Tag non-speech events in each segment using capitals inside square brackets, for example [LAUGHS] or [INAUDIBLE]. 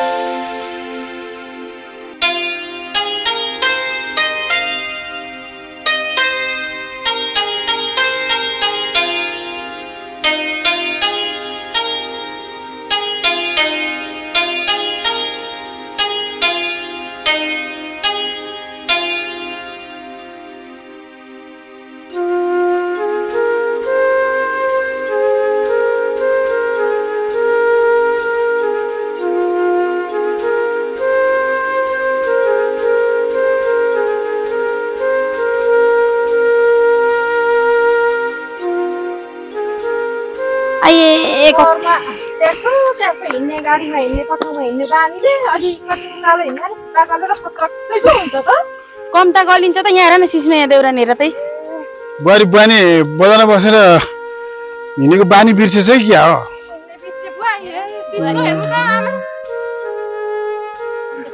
आए त्यस्तो हिँड्ने गाडीमा हिँड्ने बानीले अलि उकालो हिँड्ने अलिक बाबाले र खत्रक्कै पो हुन्छ त कम त गलिन्छ त यहाँ हेर न यहाँ हेर त। बुहारी बुहानी बजारमा बसेर हिँडेको बानी बिर्सेछ कि क्या हो? हिँड्ने बिर्से बुवा हे, सिस्नो हेर्नु त आमा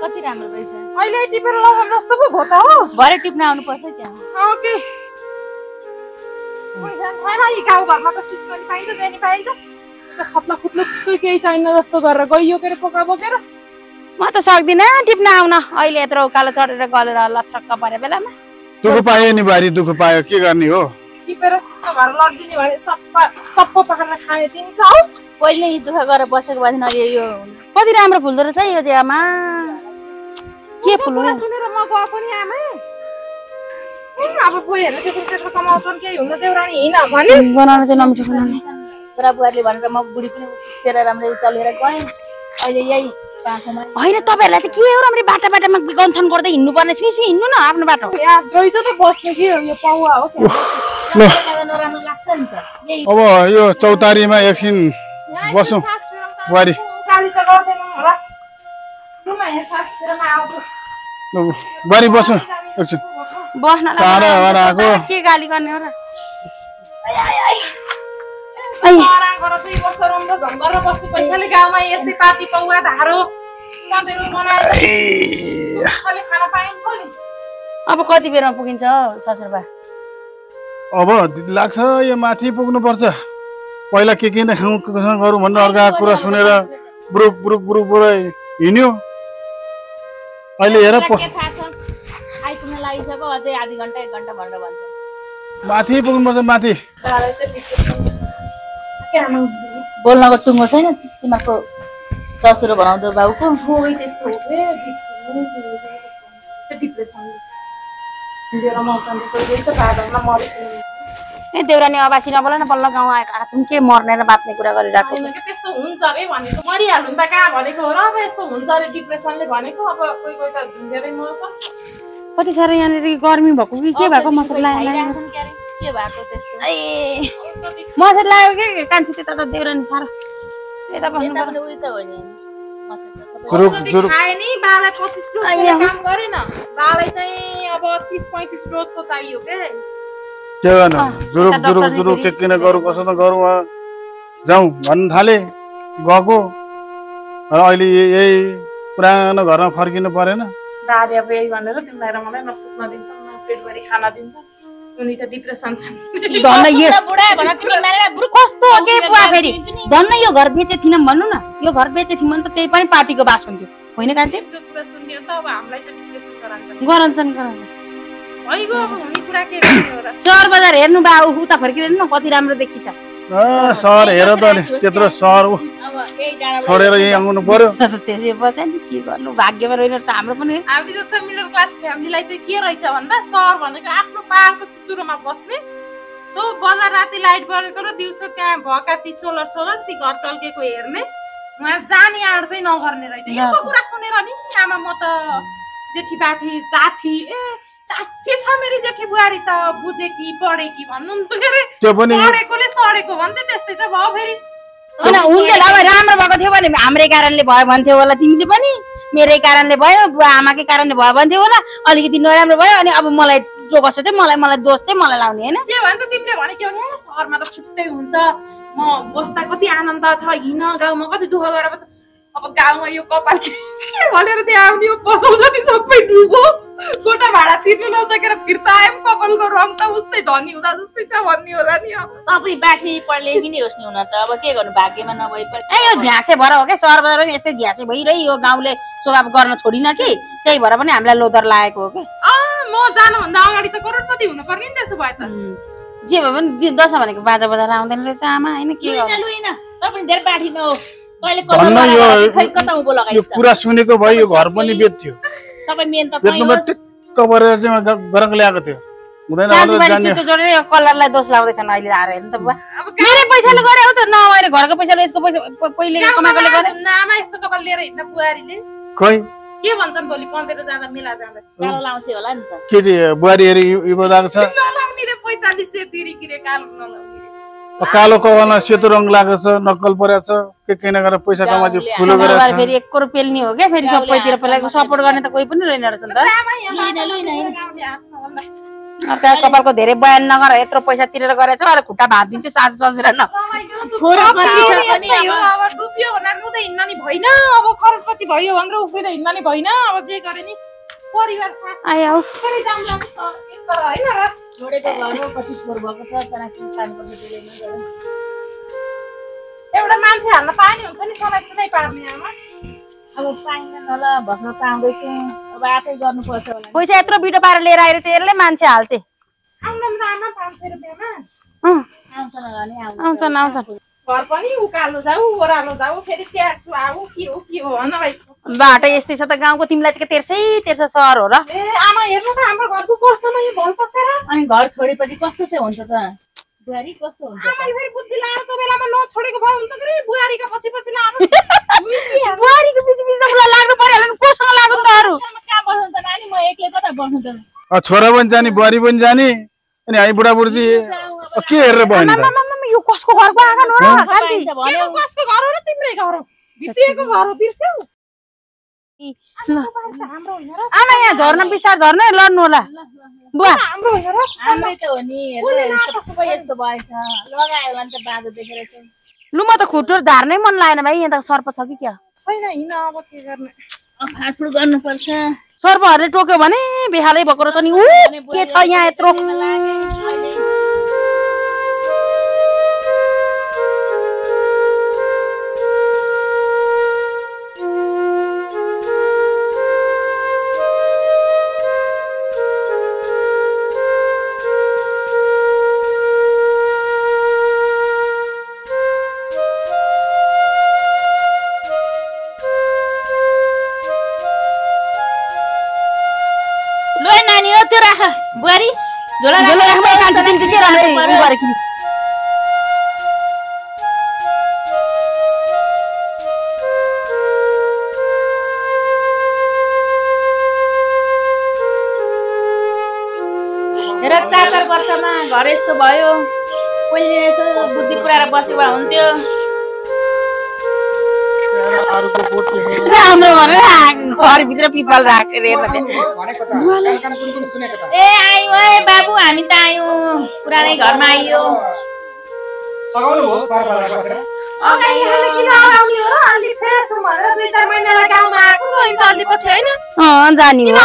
कति राम्रो रहेछ अहिले टिपेर लगाउनु जस्तो पो भयो त हो भरे टिप्न आउनुपर्छ त्यहाँ गाउँघरमा त पाइन्छ पाइन्छ। खप्ला खुप्लो त्यस्तो केही छैन जस्तो गरेर गइयो के अरे पोका बोकेर म त सक्दिनँ टिप्न आउन अहिले यत्रो उकालो चढेर गलेर लथ्रक्क परे बेलामा। दुःख पायो नि बुहारी दुःख पायो। के गर्ने हो? टिपेर सिस्नो घर लगिदिने भने सप्पा सप्पो पकाएर खाने तिमी छ हौ। पहिले नै दुःख गरेर बसेको यो कति राम्रो फुल्दो रहेछ है यो चाहिँ आमा के फुल? सुनेर म गएको नि आमा। अब कोहीहरू त्यत्रो त्यत्रो कमाउँछन् केही हुन देउरानी हिँड भने। बनाउनु चाहिँ नमिठो बनाउने। बुहारीले भनेर म बुढी पनि उठेर राम्ररी चलेर गएँ। अहिले यही पाखोमा होइन तपाईँहरूलाई चाहिँ के हो राम्ररी बाटो बाटोमा गन्थन गर्दै हिँड्नु पर्ने सुई सुई हिँड्नु न आफ्नो बाटो। रहेछ त बस्नु के हो यो पौवा हो नराम्रो लाग्छ नि त। अब यो चौतारीमा एकछिन बसौँ। बुहारी बुहारी बसौँ एकछिन। पर्छ, के गाली गर्ने हो र? दुई वर्ष राम्रो ढङ्ग गरेर बस्नु पैसाले गाउँमा यस्तै पार्टी पौवा धारो सधैँ बनाएर खाले खान पाइन्छ नि। अब कति बेरमा पुगिन्छ ससुरबा? अब लाग्छ यो माथि पुग्नुपर्छ। पहिला के के नै खाउँ केसँग गरौँ भनेर अर्काको कुरा सुनेर बुरुक बुरुक बुरुक बुरुक हिँड्यो। अहिले हेर प- के थाहा छ? आइपुग्न लागिसक्यो अझै आधी घन्टा एक घन्टा भनेर भन्छ। माथि पुग्नुपर्छ माथि। बोल्नको टुङ्गो छैन? तिमीहरूको ससुरो भनाउँदो बाउको। त्यस्तो ए देउरानी अबासी नबोल न बल्ल गाउँ आएका छौँ के मर्ने र बाँच्ने कुरा गरिरहेको त्यस्तो हुन्छ अरे भनेको मरिहाल्नु त कहाँ भनेको हो र? अब यस्तो हुन्छ अरे डिप्रेसनले भनेको अब कोही कोही त झुन्डेरै मर्छ। कति साह्रो यहाँनिर गर्मी भएको कि के भएको? मसला के भएको त्यस्तो? ए मसला लाग्यो के? कान्छी त्यता त देउरानी साह्रो यता बस्नु यता पर्यो पनि उयो त हो नि। मसला त सबै। जुरुक औषधि जुरुक खाए नि बालाई पच्चिस आइया। रोजको काम गरेन। बालाई चाहिँ अब तिस पैँतिस रोजको चाहियो के? के गर्नु। अँ, जुरुक यता जुरुक डक्टरले जुरुक के फेरि- किन गरौँ कसो त गरौँ अँ। जाउँ भन्न थाले गएको। र अहिले य- यही पुरानो घरमा फर्किनु परेन। अब यही भनेर तिमीलाई र मलाई नसुत्न दिन्छ न पेटभरि खाना दिन्छ। उनी त धन्न यो कस्तो हो के बुवा फेरि पनि धन्न यो घर बेचे थिएन भन्नु न यो घर बेचे थियौँ भने त त्यही पनि पार्टीको बास हुन्थ्यो होइन कान्छी त्यो कुरा सुन्यो त अब हामीलाई चाहिँ डिप्रेसन गरान्छ गरन्छन् गरन्छन् भइगयो अब हुने कुरा के गर्ने हो र सहर बजार हेर्नु बा उता फर्किँदैन न कति राम्रो देखिन्छ अँ, सहर हेर त नि त्यत्रो सहर छोडेर यहीँ आउनु पर्यो। [LAUGHS] त्यसै बस्यो नि के गर्नु? भाग्यमा रहेछ हाम्रो पनि। हामी जस्तो मिडल क्लास फ्यामिलीलाई चाहिँ के रहेछ भन्दा सहर भनेको आफ्नो पाहाडको चुचुरोमा बस्ने। त्यो बजार राति लाइट बलेको र दिउँसो त्यहाँ भएका ती सोलर सोलर ती घर टल्केको हेर्ने। उहाँ जाने आँट चाहिँ नगर्ने रहेछ। यस्तो कुरा सुनेर नि आमा म त जेठी बाठी काठी ए काठी छ मेरो जेठी बुहारी त भन्नु नि त के अरे त्यो पनि पढेकोले सडेको भन्थे त्यस्तै चाहिँ भयो फेरि होइन हुन्थ्यो अब राम्रो भएको थियो भने हाम्रै कारणले भयो भन्थ्यो होला तिमीले पनि। मेरै कारणले भयो बुवा आमाकै कारणले भयो भन्थ्यो होला। अलिकति नराम्रो भयो अनि अब मलाई कसो चाहिँ मलाई मलाई दोष चाहिँ मलाई लाउने होइन। जे भने त तिमीले भने के भने "ए, सहरमा त छुट्टै हुन्छ। म बस्दा कति आनन्द छ हिँड गाउँमा कति दुःख गरेर बस्छ। अब गाउँमा यो कपाल के के भनेर त्यहाँ आउने यो पसल जति सबै डुबो। गोटा भाडा तिर्नु नसकेर फिर्ता आयौँ कपालको रङ त उस्तै धनी हुँदा जस्तै छ भन्ने होला नि अब। तपाईँ बाठी पढले कि नि होस् नि हुन त। अब के गर्नु? भाग्यमा नभए पनि ए यो झ्यासे भएर हो क्या? सहर बजार पनि यस्तै झ्यासे भइरही यो गाउँले स्वभाव गर्न छोडिन कि? त्यही भएर पनि हामीलाई लोदर लागेको हो क्या? अँ म जानुभन्दा अगाडि त करोडपति हुनुपर्ने नि त्यसो भए त। जे भए पनि दसैँ भनेको बाजा बजार आउँदैन रहेछ आमा होइन के तपाईँ धेरै बाठी कपाल यो कुरा सुनेको भए यो घर पनि बेच्थ्यो। सबै मेन त टिक्क परेर चाहिँ ल्याएको थियो हुँदैन जोडेर यो कलरलाई दोष लाउँदैछन् अहिले आएर हेर्नु त बुवा मेरै पैसाले गरे हो त नभएर घरको पैसाले यसको पैसा पहिले कमाएकोले गरे नामा यस्तो कपाल लिएर हिँड्दा बुहारीले खै के भन्छन् भोलि पन्ध्र जाँदा मेला जाँदा कालो लाउँछ होला नि त इभो लगाएको छ नलाउने रे पैँचालिस सय तिरी किरे कालो नलाउने कालो कपालमा सेतो रङ लागेको छ नक्कल परेको छ के के नगरेर पैसा कमाएको ठुलो गरेको फेरि एक करोड पेल्ने हो क्या फेरि सबैतिर पहिला सपोर्ट गर्ने त कोही पनि रहेन रहेछ नि त। कपालको धेरै बयान नगर यत्रो पैसा तिरेर गरेछ अहिले खुट्टा भात दिन्छु सासु ससुरा न। अब नि करोडपति भयो भनेर हिँड्न नि भएन। अब जे गरे नि परिवार ल, छोडेको कति फोहोर भएको छ सनासिन पार्नुपर्छ त्यसले। एउटा मान्छे हाल्न पानी हुन्छ नि सलाई सुनाइ पार्ने आमा। अब पाइँदैन होला भर्खर पाउँदैछु अब आफै गर्नुपर्छ होला पैसा यत्रो बिटो पारेर लिएर आएर चाहिँ यसले मान्छे हाल्छ। आउन न आमा पाँच सय रुपियाँमा। आउँछन् होला नि आउँछन् आउँछन् घर पनि उकालो जाऊ ओह्रालो जाऊ फेरि आऊ के हो के हो भन भाइ। बाटो यस्तै छ त गाउँको तिमीलाई चाहिँ के तेर्सै तेर्सो सहर हो र? ए आमा हेर्नु त हाम्रो घरको कोर्समा यो भल पसेर। अनि घर छोडेपछि कस्तो चाहिँ हुन्छ त? बुहारी कस्तो हुन्छ त? आमाले फेरि बुद्धि लाएको बेलामा नछोडेको भयो भने त फेरि बुहारीको पछि पछि लानु। [LAUGHS] बुहारीको पछि पछि त उसलाई लाग्नु परिहाल्यो नि कोसँग लाग्नु त अरू। कहाँ बस्नु त नानी? म एक्लै कता बस्नु त अब छोरा पनि जाने बुहारी पनि जाने अनि हामी बुढाबुढी के हेरेर भयो यो कसको घरको आँगन हो र? कान्छी कसको घर हो र तिम्रै घर हो? भित्रिएको घर हो बिर्स्यौ। हाम्रो होइन र। आमा यहाँ झर्न बिस्तार झर्न है, लड्नु होला। बुवा। हाम्रो होइन र। हाम्रै त हो नि हेर्नु सबै यस्तो भएछ। लगायो भने त बाँधो देखेर चाहिँ। लु म त खुट्टो झार्नै मन लागेन भाइ यहाँ त सर्प छ कि क्या? छैन हिँड अब के गर्ने। फाटफुट गर्नुपर्छ। सर्पहरूले टोक्यो भने बेहालै भएको रहेछ नि। ऊ के छ यहाँ यत्रो? बुहारी झोला झोला राख, राख्नु, कान्छी चाहिँ के राम्रै उ। गरेकी चार चार वर्षमा घर यस्तो भयो पहिले यसो बुद्धि पुऱ्याएर बसेको भए हुन्थ्यो राम्रो भनेर आ- घरभित्र पिपल राखेर। ए आयौँ है बाबु। हामी त आयौँ पुरानै घरमा आइयो जाने हो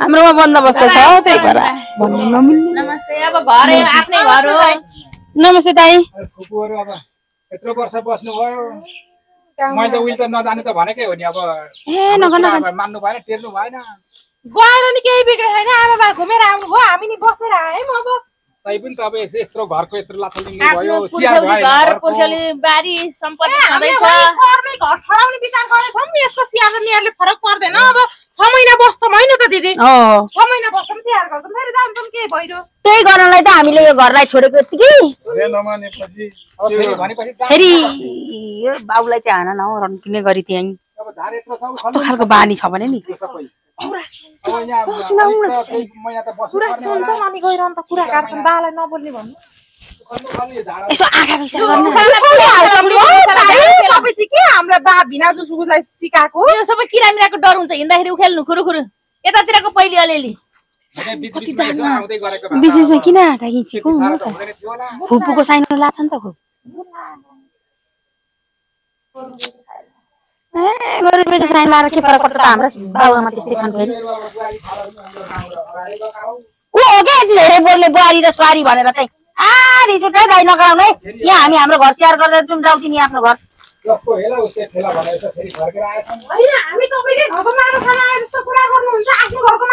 हाम्रोमा बन्दोबस्त छ त्यही भएर भन्नु नमिल्ने नमस्ते अब घर आफ्नै घर हो नमस्ते दाई यत्रो वर्ष बस्नुभयो। मैले त उहिले त नजानु त भनेकै हो नि अब ए नगर कुरा नगर अब मान्नु भएन टेर्नु भएन। गएर नि केही बिग्रेको छैन आमा बा घुमेर आउनुभयो हामी नि बसेर आयौँ अब। तै पनि त अब यसो यत्रो घरको यत्रो लाथलिङ्गे आफ्नो भयो स्याहार पुर्ख्यौली भयो घर घरको। पुर्ख्यौली बारी सम्पत्ति हामीले छँदैछ। वहीँ सहरमै घर ठडाउने विचार गरेछौँ यसको र फरक पर्दैन। अब छ महिना बस्छौँ होइन त दिदी? छ महिना बस्छौँ के त्यही गर्नलाई त हामीले यो घरलाई छोडेको यत्तिकै फेरि यो बाउलाई चाहिँ हान न हौ किने गरी त्यहाँ कस्तो खालको बानी छ भने नि कुरा पर्ने होला। सुन्छौँ अनि गएर अन्त कुरा काट्छौँ बालाई नबोल्ने भन्नु यसो आँखाको इसारा गर्ने तपाईँ चाहिँ के हाम्रो बा भिना जुसुलाई सिकाएको यो सबै किरामिराको डर हुन्छ हिँड्दाखेरि उखेल्नु खुरुखुरु यतातिरको पहिले अलिअलि किन आँखा खिचेको साह्रो फुपूको साइनो लाग्छ नि त खुब ए साइन लाएर के फरक पर्छ त? हाम्रो बाबुआमा त्यस्तै छन् फेरि। ऊ हो क्या यति धेरै बोल्ने बुहारी र स्वारी भनेर चाहिँ। आ रिस उठ्यो दाइ नगराउनु है। यहाँ हामी हाम्रो घर स्याहार गर्दा जाउँ जाउँ तिमी आफ्नो घर। हामी घरको माटो खाना आए जस्तो कुरा गर्नुहुन्छ। आफ्नो घरको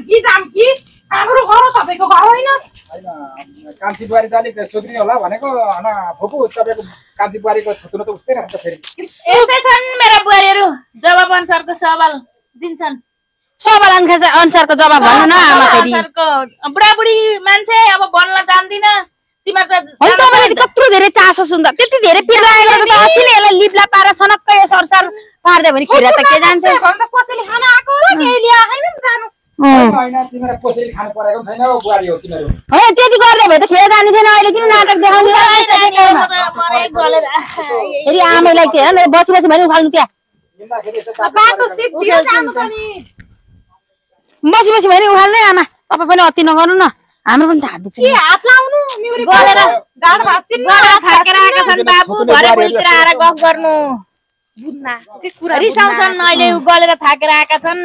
आम्की जाम्की हाम्रो घर हो तपाईँको घर होइन? होइन कान्छी बुहारी त अलिक सुध्रिने होला भनेको हन फुपू तपाईँको कान्छी बुहारीको थुत्रो त उस्तै रहेछ फेरि। यस्तै छन् मेरा बुहारीहरू। जवाब अनुसारको सवाल दिन्छन्। सवाल अनुसार अनुसारको जवाब भन्नु न आमा फेरि। बुढाबुढी मान्छे अब बन्न जान्दिन। होइन तपाईँले कत्रो धेरै चासो सुन्दा त्यति धेरै पिर लागेको त अस्ति नै यसलाई लिप्ला पारेर सनक्कै सरसार पारिदियो भने खिरा त के जान्छ? भन्दा कसैले खाना आएको होला केही ल्या होइन जानु। त्यति गर्दै भए त खेर जाने थिएन अहिले किन नाटक देखाउने फेरि आमैलाई चाहिँ हेर न बसी बसी भने उखाल्नु पनि। बसी बसी भने उखाल्नु है आमा। तपाईँ पनि अति नगर्नु न। हाम्रो पनि त हात दुख्छ। के हात लाउनु? मिउरी गलेर गाड भात चिन्नु गलेर थाकेर आएका छन् बाबु भरे भुइँतिर आएर गफ गर्नु। बुझ्ना के कुरा रिसाउँछन् अहिले उ गलेर थाकेर आएका छन्।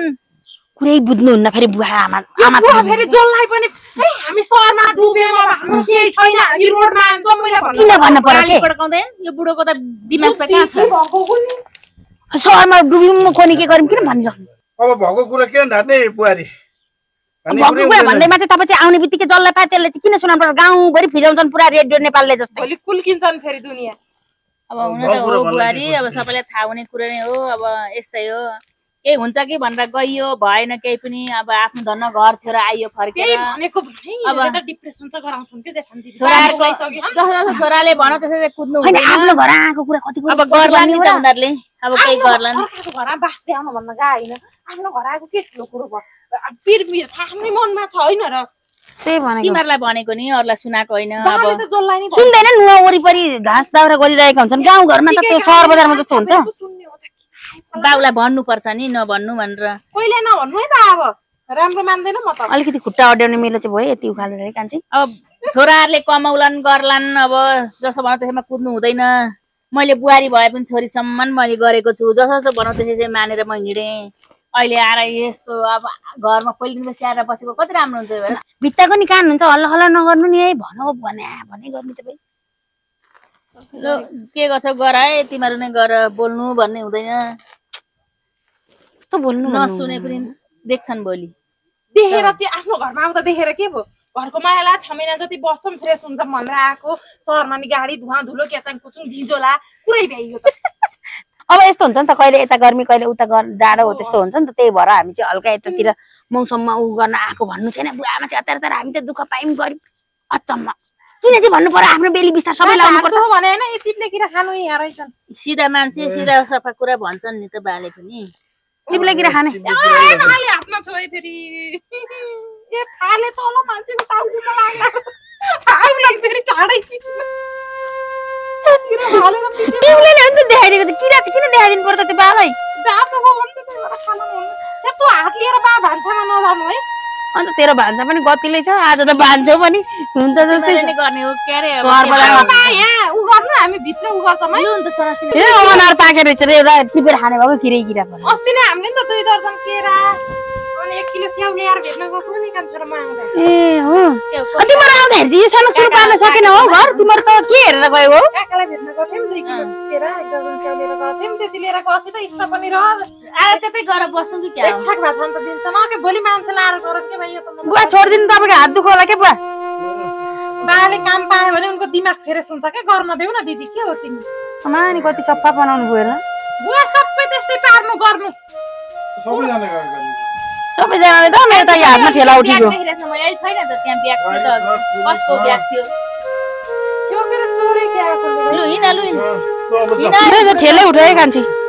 कुरै बुझ्नुहुन्न फेरि बुवा आमा आमा फेरि जसलाई पनि है हामी सहरमा डुब्यौँ हाम्रो केही छैन हामी रोडमा मैले भन्नु किन भन्नु पर्यो यो बुढोको त दिमाग त कहाँ छ? सहरमा डुब्यौँ कोनी के गर्यौँ? किन भनिराख्नु अब भएको कुरा किन ढाट्ने बुहारी? भएको कुरै। भन्दैमा चाहिँ तपाईँ चाहिँ आउने बित्तिकै जसलाई पाए त्यसले चाहिँ किन सुनाउनु पर्छ गाउँभरि फिजाउँछन् पुरा रेडियो नेपालले जस्तै। भोलि कुल्किन्छन् फेरि दुनियाँ। अब हुन त हो बुहारी। अब सबैलाई थाहा हुने कुरा नै हो। अब यस्तै हो। केही हुन्छ कि भनेर गइयो भएन केही पनि अब आफ्नो धन्न घर थियो र आइयो फर्केर। अब- छोराहरूको छोराले भनौँ त्यसरी कुद्नु अब गर्ला नि त उनीहरूले। अब केही बाँच्दै आउनु भन्न होइन आफ्नो घर आएको के ठुलो कुरो भयो? अब पिर पिर आफ्नै मनमा छ होइन र? त्यही भनेको। तिमीहरूलाई भनेको नि अरूलाई सुनाएको होइन। सुन्दैन नुवा वरिपरि घाँस दाउरा गरिरहेका हुन्छन्। गाउँ घरमा त त्यो सहर बजारमा जस्तो हुन्छ? बाउलाई भन्नुपर्छ नि नभन्नु भनेर। कहिले नभन्नु है त अब। राम्रो मान्दैन म त अलिकति खुट्टा अड्याउने मेलो चाहिँ भयो यति उखालेर है कान्छी? अब छोराहरूले कमाउलान् गर्लान् अब जसो भनौँ त्यसैमा कुद्नु हुँदैन। मैले बुहारी भए पनि छोरीसम्म मैले गरेको छु जसो जसो भनौँ त्यसै मानेर म हिँडेँ। अहिले आएर यस्तो अब घरमा पहिलेदेखिको स्याहारेर बसेको कति राम्रो हुन्छ भित्ताको नि कान हुन्छ हल्ला हल्ला नगर्नु नि है भन भने भने गर्नु तपाईँ ल के गर्छौ गर है तिमीहरू नै गर बोल्नु भन्ने हुँदैन। कस्तो बोल्नु नसुने पनि देख्छन् भोलि। देखेर चाहिँ आफ्नो घरमा आउँदा देखेर के भयो? घरको मायाला छ महिना जति बस्छौँ फ्रेस हुन्छ भनेर आएको सहरमा नि गाडी धुवा धुलो क्याचाङ कुचुङ झिझोला पुरै भ्याइयो त। [LAUGHS] अब यस्तो हुन्छ नि त कहिले यता गर्मी कहिले उता गर जाडो हो त्यस्तो हुन्छ नि त त्यही भएर हामी चाहिँ हल्का यतातिर मौसममा उ गर्न आएको भन्नु छैन बुवामा चाहिँ अतार तर हामी त दुःख पायौँ गऱ्यौँ अचम्म। किन चाहिँ भन्नु पर्यो आफ्नो बेली बिस्तार सबै लाउनु पर्छ। हो भने होइन यी किरा खानु यहाँ रहेछन्। सिधा मान्छे सिधा सफा कुरा भन्छन् नि त बाले पनि। टिप्ला किरा खाने माले हातमा छ है फेरि ए फाले तल मान्छेको टाउकोमा लाग्ला हामीलाई फेरि टाढै तिमीले नि अन्त देखाइदिएको त किरा चाहिँ किन देखाइदिनु पर्छ त्यो त त्यही भएर खानु मन त्यस्तो हात लिएर बा भान्सामा नजानु है अन्त तेरो भान्सा पनि गतिलै छ आज त भान्सौ पनि। हुन्छ जस्तै अनार पाकेर टिपेर खाने भएको किरै किरा पर्यो अस्ति नै हामीले नि त दुई दर्जन केरा अनि एक किलो स्याउ ल्याएर भेट्न गएको नि कान्छो र म आउँदा ए हो? यो सानो सुरु पार्न सकेन हौ? घर तिमीहरू त के हेरेर गयो हो? काकालाई भेट्न गएको थियौँ दुई किलो केरा एक दर्जन स्याउ लिएर गएको थियौँ त्यति लिएर गएपछि त इष्ट पनि र आएर त्यतै गएर बसौँ कि क्या? एक छाक भात खान त दिन्छ न के भोलि मान्छे लाएर गर के भाइ यो त म बुवा छोडिदिनु तपाईँको हात दुख होला के बुवा? बाले काम पायो भने उनको दिमाग फ्रेस हुन्छ क्या गर्न देऊ न दिदी के हो तिमी? मानी कति सफा बनाउनु गएर बुवा सबै त्यस्तै पार्नु गर्नु। सबैजना गर्ने। सबैजनाले त मेरो त यो हातमा ठेला उठेको छैन त त्यहाँ ब्याग थियो त कसको ब्याग थियो? लु हिँड लु हिँड। ठेलै उठ्यो कान्छी। जाउँ